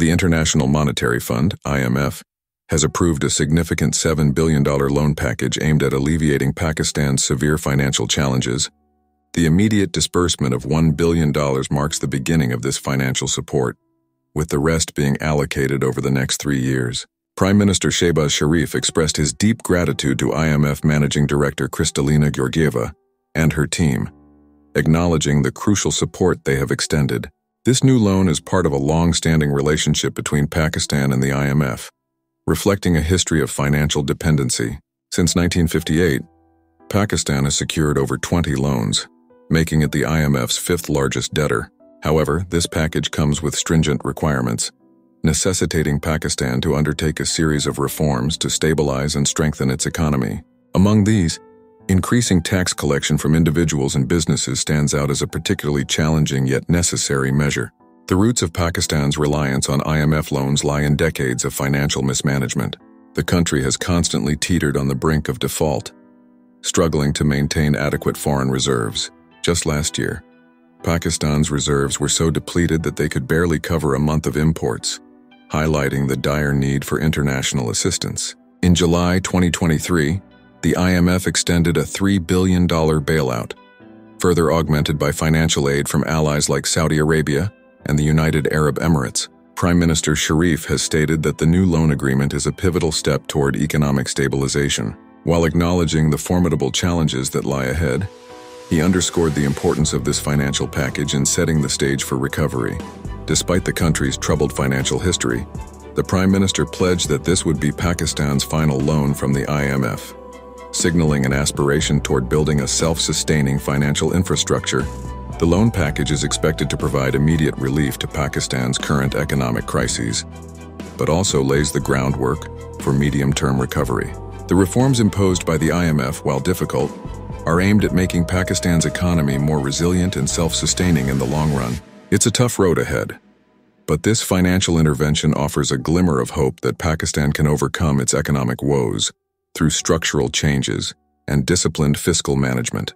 The International Monetary Fund, IMF, has approved a significant $7 billion loan package aimed at alleviating Pakistan's severe financial challenges. The immediate disbursement of $1 billion marks the beginning of this financial support, with the rest being allocated over the next three years. Prime Minister Shehbaz Sharif expressed his deep gratitude to IMF Managing Director Kristalina Georgieva and her team, acknowledging the crucial support they have extended. This new loan is part of a long-standing relationship between Pakistan and the IMF, reflecting a history of financial dependency. Since 1958, Pakistan has secured over 20 loans, making it the IMF's fifth largest debtor. However, this package comes with stringent requirements, necessitating Pakistan to undertake a series of reforms to stabilize and strengthen its economy. Among these, increasing tax collection from individuals and businesses stands out as a particularly challenging yet necessary measure. The roots of Pakistan's reliance on IMF loans lie in decades of financial mismanagement. The country has constantly teetered on the brink of default, struggling to maintain adequate foreign reserves. Just last year, Pakistan's reserves were so depleted that they could barely cover a month of imports, highlighting the dire need for international assistance. In July 2023, the IMF extended a $3 billion bailout, further augmented by financial aid from allies like Saudi Arabia and the United Arab Emirates. Prime Minister Sharif has stated that the new loan agreement is a pivotal step toward economic stabilization. While acknowledging the formidable challenges that lie ahead, he underscored the importance of this financial package in setting the stage for recovery. Despite the country's troubled financial history, the Prime Minister pledged that this would be Pakistan's final loan from the IMF, signaling an aspiration toward building a self-sustaining financial infrastructure. The loan package is expected to provide immediate relief to Pakistan's current economic crises, but also lays the groundwork for medium-term recovery. The reforms imposed by the IMF, while difficult, are aimed at making Pakistan's economy more resilient and self-sustaining in the long run. It's a tough road ahead, but this financial intervention offers a glimmer of hope that Pakistan can overcome its economic woes through structural changes and disciplined fiscal management.